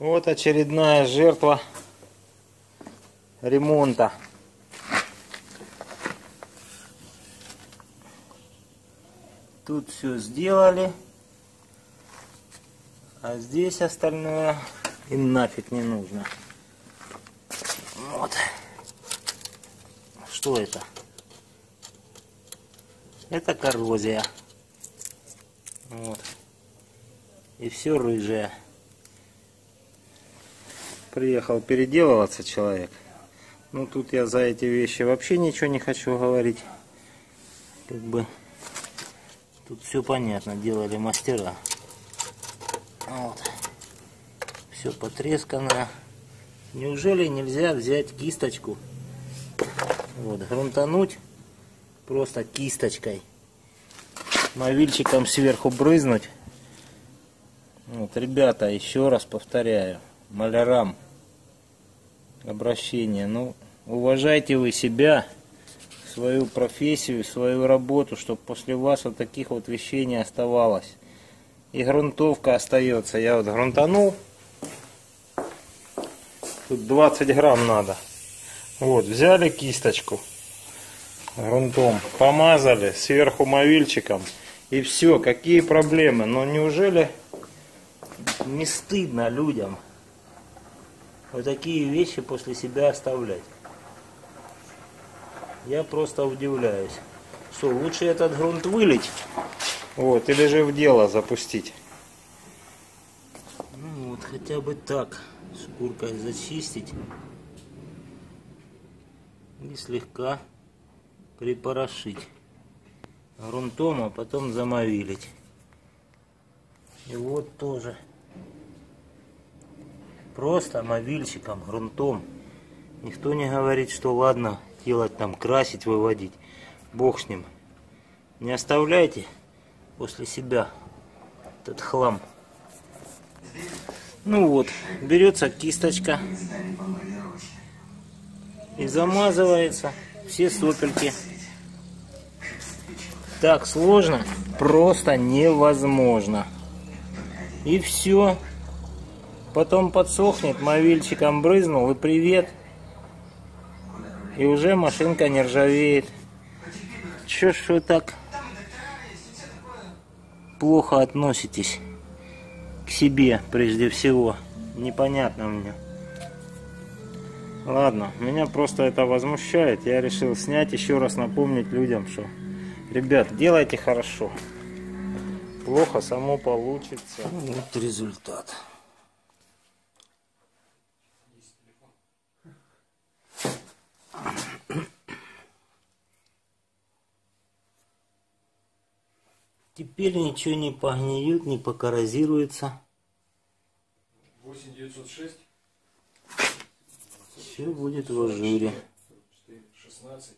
Вот очередная жертва ремонта. Тут все сделали. А здесь остальное им нафиг не нужно. Вот. Что это? Это коррозия. Вот. И все рыжее. Приехал переделываться человек. Ну тут я за эти вещи вообще ничего не хочу говорить. Как бы тут все понятно, делали мастера. Вот. Все потресканное. Неужели нельзя взять кисточку? Вот, грунтануть просто кисточкой. Мовильчиком сверху брызнуть. Вот, ребята, еще раз повторяю, малярам обращение. Ну, уважайте вы себя, свою профессию, свою работу, чтобы после вас вот таких вот вещей не оставалось. И грунтовка остается. Я вот грунтанул. Тут 20 грамм надо. Вот, взяли кисточку грунтом, помазали сверху мовильчиком. И все, какие проблемы? Но неужели не стыдно людям вот такие вещи после себя оставлять? Я просто удивляюсь. Что, лучше этот грунт вылить? Вот, или же в дело запустить? Ну вот, хотя бы так, шкуркой зачистить. И слегка припорошить грунтом, а потом замовилить. И вот тоже. Просто мовильщиком, грунтом. Никто не говорит, что ладно делать там, красить, выводить. Бог с ним. Не оставляйте после себя этот хлам. Ну вот, берется кисточка и замазывается все сопельки. Так сложно, просто невозможно. И все. Потом подсохнет, мовильчиком брызнул и привет. И уже машинка не ржавеет. Че ж вы так плохо относитесь к себе прежде всего? Непонятно мне. Ладно, меня просто это возмущает. Я решил снять, еще раз напомнить людям, что Ребят, делайте хорошо. Плохо само получится. Вот результат. Теперь ничего не погниет, не покоррозируется. 8906. Все будет в ажуре. 16.